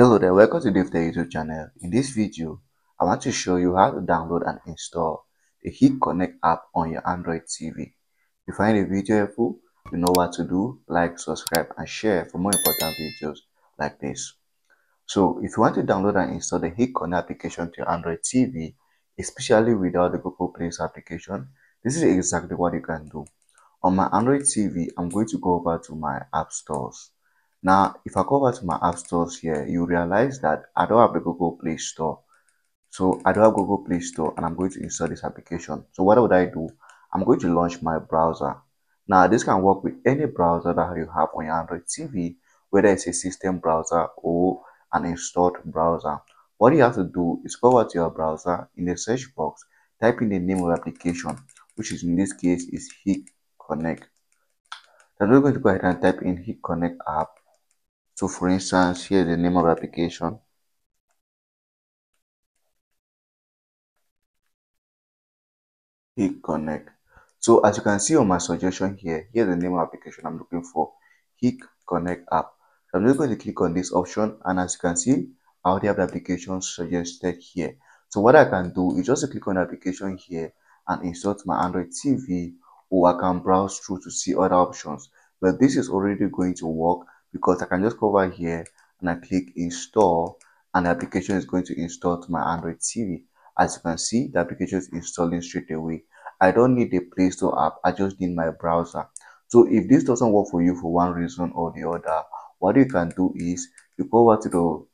Hello there, welcome to Dave YouTube channel. In this video, I want to show you how to download and install the Hik Connect app on your Android TV. If you find the video helpful, you know what to do, like, subscribe and share for more important videos like this. So if you want to download and install the Hik Connect application to your Android TV, especially without the Google Play application, this is exactly what you can do. On my Android TV, I'm going to go over to my app stores. Now, if I go over to my app stores here, you realize that I don't have the Google Play Store. So I don't have Google Play Store and I'm going to install this application. So what would I do? I'm going to launch my browser. Now, this can work with any browser that you have on your Android TV, whether it's a system browser or an installed browser. What you have to do is go over to your browser in the search box, type in the name of the application, which is in this case is Hik Connect. Then we're going to go ahead and type in Hik Connect app so for instance, here the name of application. Hik Connect. So as you can see on my suggestion here, here the name of application I'm looking for. Hik Connect app. So I'm just going to click on this option and as you can see, I already have the application suggested here. So what I can do is just click on the application here and install my Android TV or I can browse through to see other options. But this is already going to work because I can just go over here and I click install and the application is going to install to my Android TV. As you can see, the application is installing straight away. I don't need the Play Store app, I just need my browser. So if this doesn't work for you for one reason or the other, what you can do is you go over to the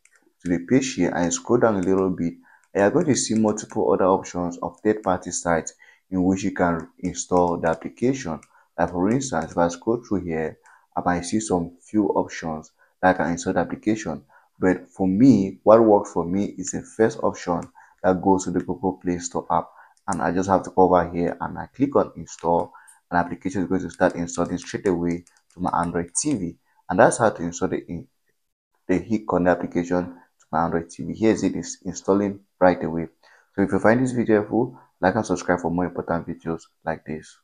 to the page here and scroll down a little bit and you're going to see multiple other options of third-party sites in which you can install the application. Like for instance, if I scroll through here, I might see some few options that I can application. But for me, what works for me is the first option that goes to the Google Play Store app. And I just have to go over here and I click on install and application is going to start installing straight away to my Android TV. And that's how to install the, the Hik Connect application to my Android TV. Here's it is installing right away. So if you find this video helpful, like and subscribe for more important videos like this.